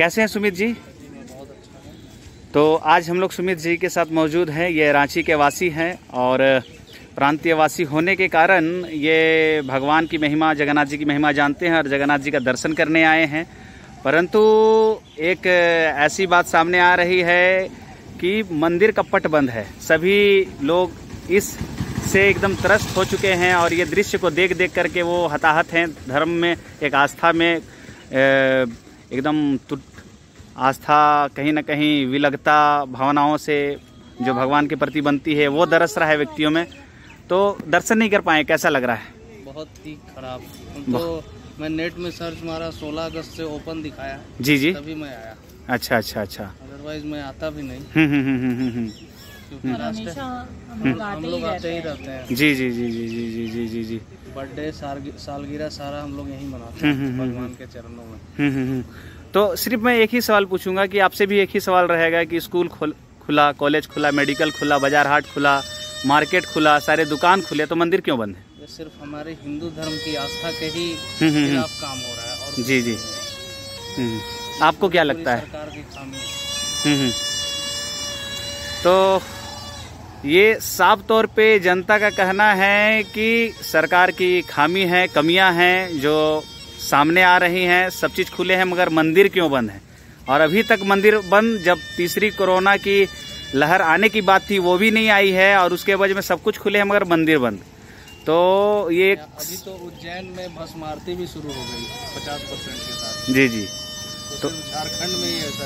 कैसे हैं सुमित जी? तो आज हम लोग सुमित जी के साथ मौजूद हैं। ये रांची के वासी हैं और प्रांतीय वासी होने के कारण ये भगवान की महिमा, जगन्नाथ जी की महिमा जानते हैं और जगन्नाथ जी का दर्शन करने आए हैं। परंतु एक ऐसी बात सामने आ रही है कि मंदिर कपट बंद है। सभी लोग इस से एकदम त्रस्त हो चुके हैं और ये दृश्य को देख देख करके वो हताहत हैं। धर्म में, एक आस्था में एकदम आस्था कहीं ना कहीं विलगता भावनाओं से जो भगवान के प्रति बनती है वो दरस रहा है व्यक्तियों में। तो दर्शन नहीं कर पाए कैसा लग रहा है? बहुत ही खराब। तो मैं नेट में सर्च मारा 16 अगस्त से ओपन दिखाया। जी जी। तभी मैं आया। अच्छा अच्छा अच्छा। अदरवाइज़ मैं आता भी नहीं। हम्म। क्योंकि जी जी जी जी जी जी जी जी जी। बर्थडे सालगिरह सारा हम लोग यहीं मनाते हम्म, हैं हम्म, भगवान के चरणों में। हम्म हम्म हम्म। तो सिर्फ़ मैं एक ही सवाल पूछूँगा कि आपसे भी एक ही सवाल रहेगा कि स्कूल खुल खुला कॉलेज खुला मेडिकल खुला बाज़ार हाट खुला मार्केट खुला सारे दुकान खुले तो मंदिर क्यों बंद है? ये सिर्फ़ हमारे हिंदू धर्म की आस्था के ही खिलाफ काम हो रहा है और जी जी। आपको क्या लगता है? सरकार की खामी है। हम्म, हम्म। तो ये साफ़ तौर पे जनता का कहना है कि सरकार की खामी है कमियाँ हैं जो सामने आ रही हैं सब चीज़ खुले हैं मगर मंदिर क्यों बंद है? और अभी तक मंदिर बंद जब तीसरी कोरोना की लहर आने की बात थी वो भी नहीं आई है और उसके वजह में सब कुछ खुले हैं मगर मंदिर बंद। तो ये अभी तो उज्जैन में भस्म आरती भी शुरू हो गई पचास परसेंट के साथ। जी जी। तो सिर्फ़ झारखंड में ही ऐसा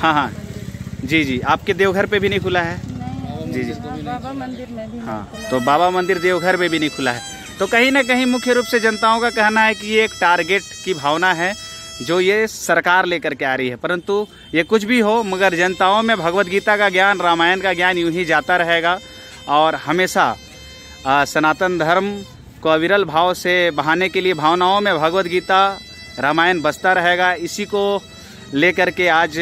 हाँ हाँ। जी जी। आपके देवघर पे भी नहीं खुला है? बाबा जी, जी। नहीं बाबा मंदिर में भी हाँ तो बाबा मंदिर देवघर में भी नहीं खुला है। तो कहीं ना कहीं मुख्य रूप से जनताओं का कहना है कि ये एक टारगेट की भावना है जो ये सरकार लेकर के आ रही है। परंतु ये कुछ भी हो मगर जनताओं में भगवत गीता का ज्ञान रामायण का ज्ञान यूँ ही जाता रहेगा और हमेशा आ, सनातन धर्म को अविरल भाव से बहाने के लिए भावनाओं में भगवत गीता रामायण बसता रहेगा। इसी को लेकर के आज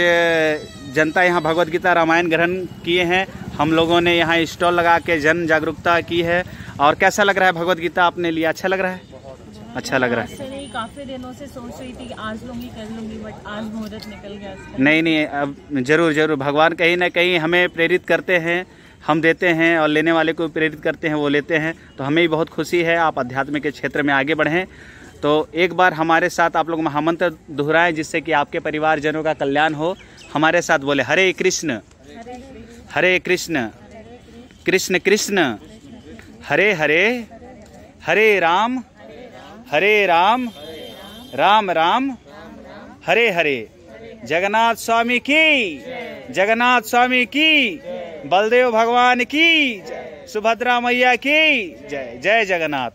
जनता यहाँ भगवत गीता रामायण ग्रहण किए हैं। हम लोगों ने यहाँ स्टॉल लगा के जन जागरूकता की है। और कैसा लग रहा है भगवत गीता आपने लिया? अच्छा लग रहा है? अच्छा लग रहा है। काफ़ी दिनों से सोच रही थी कि आज लूँगी कर लूँगी बट आज मुहूर्त निकल गया नहीं नहीं अब ज़रूर ज़रूर। भगवान कहीं ना कहीं हमें प्रेरित करते हैं हम देते हैं और लेने वाले को प्रेरित करते हैं वो लेते हैं। तो हमें भी बहुत खुशी है आप अध्यात्म के क्षेत्र में आगे बढ़ें। तो एक बार हमारे साथ आप लोग महामंत्र दोहराएँ जिससे कि आपके परिवारजनों का कल्याण हो। हमारे साथ बोले, हरे कृष्ण हरे कृष्ण कृष्ण कृष्ण, हरे हरे हरे राम हरे राम राम राम, हरे हरे। जगन्नाथ स्वामी की, जगन्नाथ स्वामी की, बलदेव भगवान की सुभद्रा मैया की, जय जय जगन्नाथ।